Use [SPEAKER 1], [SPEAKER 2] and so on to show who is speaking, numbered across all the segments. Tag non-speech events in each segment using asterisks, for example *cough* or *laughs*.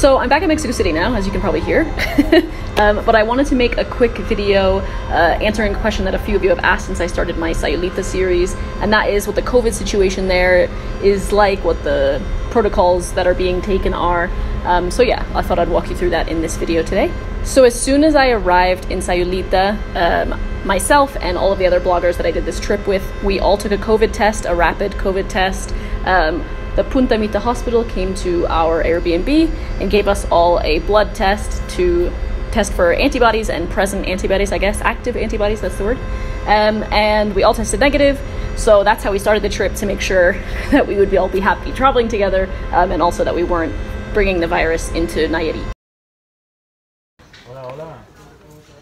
[SPEAKER 1] So I'm back in Mexico City now, as you can probably hear. *laughs* um, but I wanted to make a quick video uh, answering a question that a few of you have asked since I started my Sayulita series, and that is what the COVID situation there is like, what the protocols that are being taken are. Um, so yeah, I thought I'd walk you through that in this video today. So as soon as I arrived in Sayulita, um, myself and all of the other bloggers that I did this trip with, we all took a COVID test, a rapid COVID test. Um, the Punta Mita hospital came to our Airbnb and gave us all a blood test to test for antibodies and present antibodies, I guess, active antibodies, that's the word. Um, and we all tested negative. So that's how we started the trip to make sure *laughs* that we would be all be happy traveling together um, and also that we weren't bringing the virus into Nayarit.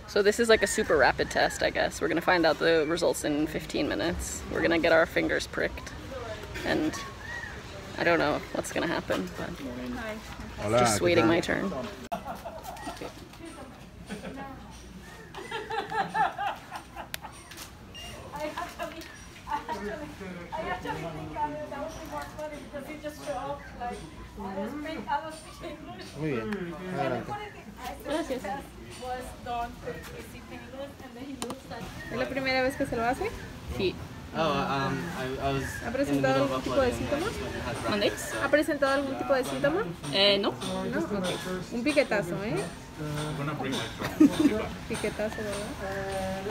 [SPEAKER 1] So this is like a super rapid test, I guess. We're gonna find out the results in 15 minutes. We're gonna get our fingers pricked and I don't know what's gonna happen, but
[SPEAKER 2] Hola,
[SPEAKER 1] just waiting my turn.
[SPEAKER 3] I actually think uh, that would be more funny because you just show up like, I don't speak, I don't speak English.
[SPEAKER 2] Muy bien, adelante.
[SPEAKER 3] I said the test was done to speak English and then he looks like
[SPEAKER 4] ¿Es la primera vez que se lo hace?
[SPEAKER 1] Sí.
[SPEAKER 5] Oh, um, I, I was
[SPEAKER 4] ¿Ha presentado algún tipo de síntoma? ¿Ha presentado algún tipo de síntoma?
[SPEAKER 1] Eh, no.
[SPEAKER 4] No, ok. Un piquetazo, ¿eh? Piquetazo, ¿verdad?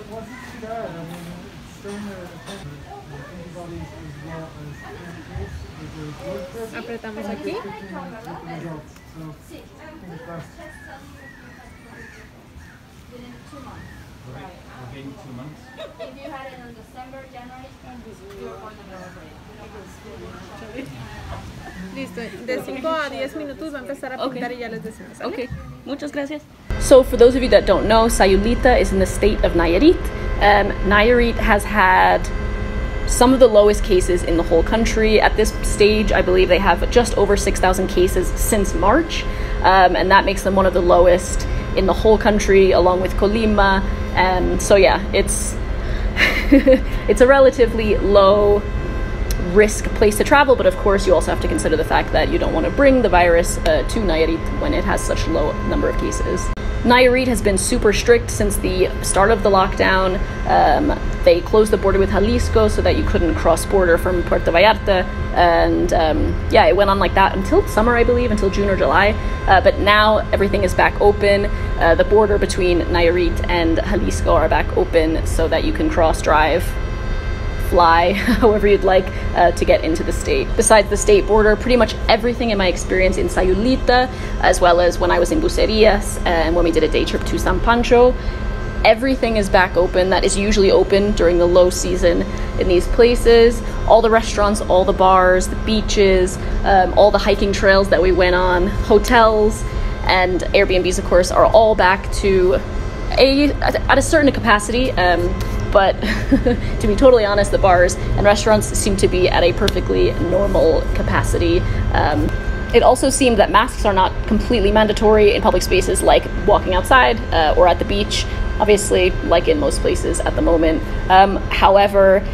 [SPEAKER 4] Apretamos aquí.
[SPEAKER 3] If you had it in December, January, you were born in November.
[SPEAKER 4] Listo. De 5 a 10 minutos va a empezar a pintar y ya les decimos.
[SPEAKER 1] Okay, muchas gracias. So, for those of you that don't know, Sayulita is in the state of Nayarit. Um, Nayarit has had some of the lowest cases in the whole country. At this stage, I believe they have just over 6,000 cases since March, um, and that makes them one of the lowest in the whole country, along with Colima. Um, so, yeah, it's *laughs* it's a relatively low risk place to travel, but of course, you also have to consider the fact that you don't want to bring the virus uh, to Nayarit when it has such low number of cases. Nayarit has been super strict since the start of the lockdown. Um, they closed the border with Jalisco so that you couldn't cross border from Puerto Vallarta, and um, yeah, it went on like that until summer, I believe, until June or July. Uh, but now everything is back open. Uh, the border between Nayarit and Jalisco are back open so that you can cross drive fly, *laughs* however you'd like, uh, to get into the state. Besides the state border, pretty much everything in my experience in Sayulita, as well as when I was in Bucerias and when we did a day trip to San Pancho, everything is back open. That is usually open during the low season in these places. All the restaurants, all the bars, the beaches, um, all the hiking trails that we went on, hotels, and Airbnbs, of course, are all back to a at a certain capacity. Um, but *laughs* to be totally honest, the bars and restaurants seem to be at a perfectly normal capacity. Um, it also seemed that masks are not completely mandatory in public spaces like walking outside uh, or at the beach, obviously, like in most places at the moment. Um, however,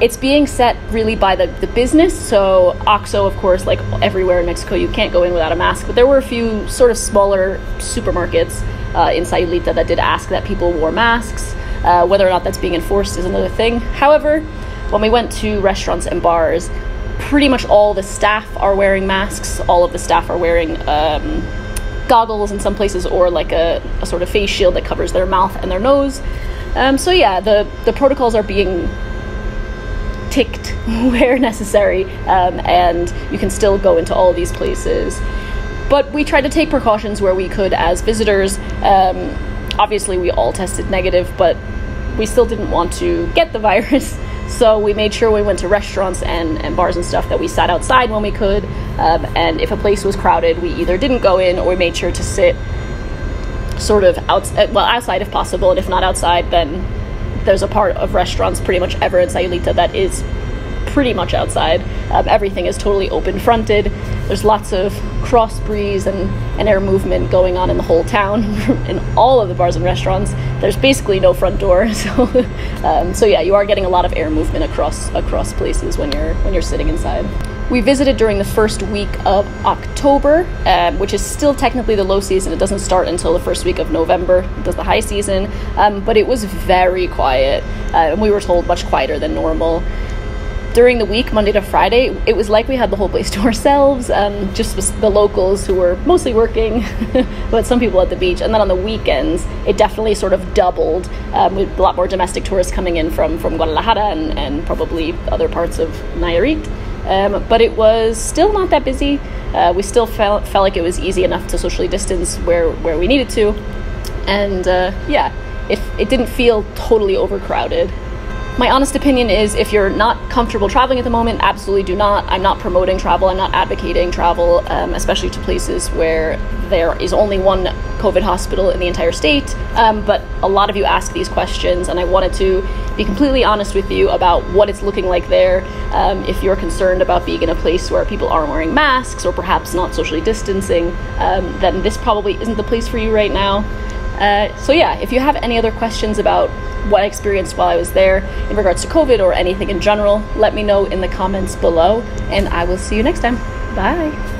[SPEAKER 1] it's being set really by the, the business. So, Oxxo, of course, like everywhere in Mexico, you can't go in without a mask. But there were a few sort of smaller supermarkets uh, in Sayulita that did ask that people wore masks. Uh, whether or not that's being enforced is another thing. However, when we went to restaurants and bars, pretty much all the staff are wearing masks. All of the staff are wearing um, goggles in some places, or like a, a sort of face shield that covers their mouth and their nose. Um, so yeah, the the protocols are being ticked *laughs* where necessary, um, and you can still go into all these places. But we tried to take precautions where we could as visitors. Um, obviously, we all tested negative, but we still didn't want to get the *laughs* virus. So we made sure we went to restaurants and, and bars and stuff that we sat outside when we could. Um, and if a place was crowded, we either didn't go in or we made sure to sit sort of outside, well, outside if possible. And if not outside, then there's a part of restaurants pretty much ever in Sayulita that is pretty much outside. Um, everything is totally open fronted. There's lots of cross breeze and, and air movement going on in the whole town, *laughs* in all of the bars and restaurants. There's basically no front door, *laughs* so um, so yeah, you are getting a lot of air movement across across places when you're when you're sitting inside. We visited during the first week of October, um, which is still technically the low season. It doesn't start until the first week of November, it does the high season, um, but it was very quiet, uh, and we were told much quieter than normal during the week, Monday to Friday, it was like we had the whole place *laughs* to ourselves, um, just the locals who were mostly working, *laughs* but some people at the beach. And then on the weekends, it definitely sort of doubled um, with a lot more domestic tourists coming in from, from Guadalajara and, and probably other parts of Nayarit. Um, but it was still not that busy. Uh, we still felt, felt like it was easy enough to socially distance where, where we needed to. And uh, yeah, it, it didn't feel totally overcrowded. My honest opinion is if you're not comfortable traveling at the moment, absolutely do not. I'm not promoting travel, I'm not advocating travel, um, especially to places where there is only one COVID hospital in the entire state. Um, but a lot of you ask these questions, and I wanted to be completely honest with you about what it's looking like there. Um, if you're concerned about being in a place where people aren't wearing masks or perhaps not socially distancing, um, then this probably isn't the place for you right now. Uh, so, yeah, if you have any other questions about what I experienced while I was there in regards to COVID or anything in general, let me know in the comments below, and I will see you next time. Bye.